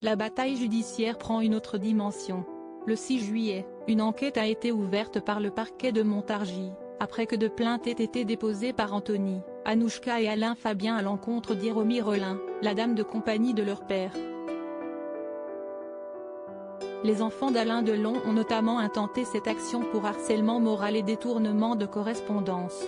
la bataille judiciaire prend une autre dimension. Le 6 juillet, une enquête a été ouverte par le parquet de Montargis, après que de plaintes aient été déposées par Anthony, Anouchka et Alain Fabien à l'encontre d'Iromi Rollin, la dame de compagnie de leur père. Les enfants d'Alain Delon ont notamment intenté cette action pour harcèlement moral et détournement de correspondance.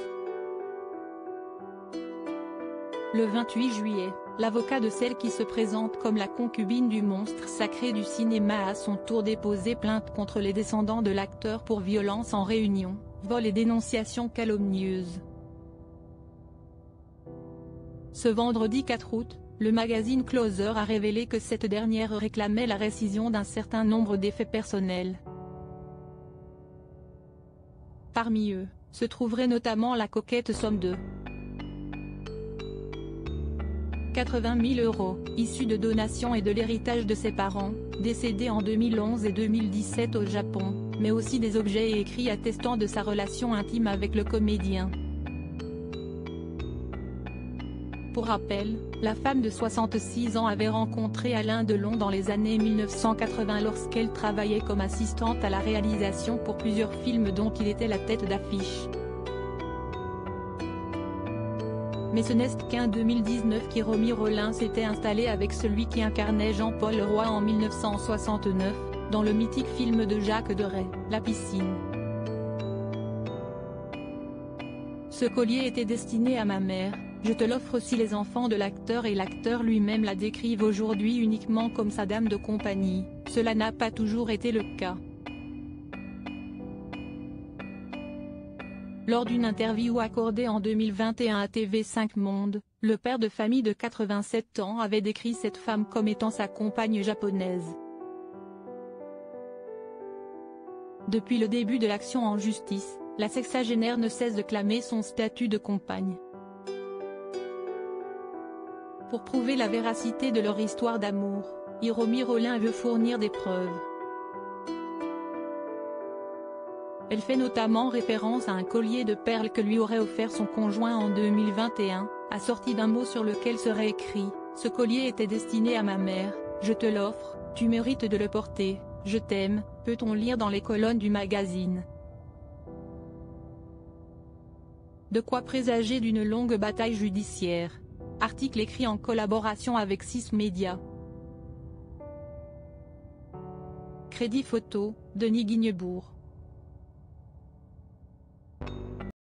Le 28 juillet, l'avocat de celle qui se présente comme la concubine du monstre sacré du cinéma a à son tour déposé plainte contre les descendants de l'acteur pour violence en réunion, vol et dénonciation calomnieuse. Ce vendredi 4 août, le magazine Closer a révélé que cette dernière réclamait la récision d'un certain nombre d'effets personnels. Parmi eux, se trouverait notamment la coquette somme de 80 000 euros, issue de donations et de l'héritage de ses parents, décédés en 2011 et 2017 au Japon, mais aussi des objets et écrits attestant de sa relation intime avec le comédien. Pour rappel, la femme de 66 ans avait rencontré Alain Delon dans les années 1980 lorsqu'elle travaillait comme assistante à la réalisation pour plusieurs films dont il était la tête d'affiche. Mais ce n'est qu'en 2019 qu'Iromi Rollin s'était installé avec celui qui incarnait Jean-Paul Roy en 1969, dans le mythique film de Jacques Deray, La piscine. Ce collier était destiné à ma mère, je te l'offre si les enfants de l'acteur et l'acteur lui-même la décrivent aujourd'hui uniquement comme sa dame de compagnie, cela n'a pas toujours été le cas. Lors d'une interview accordée en 2021 à TV5 Monde, le père de famille de 87 ans avait décrit cette femme comme étant sa compagne japonaise. Depuis le début de l'action en justice, la sexagénaire ne cesse de clamer son statut de compagne. Pour prouver la véracité de leur histoire d'amour, Hiromi Rollin veut fournir des preuves. Elle fait notamment référence à un collier de perles que lui aurait offert son conjoint en 2021, assorti d'un mot sur lequel serait écrit « Ce collier était destiné à ma mère, je te l'offre, tu mérites de le porter, je t'aime », peut-on lire dans les colonnes du magazine? De quoi présager d'une longue bataille judiciaire. Article écrit en collaboration avec 6 médias. Crédit photo, Denis Guignebourg.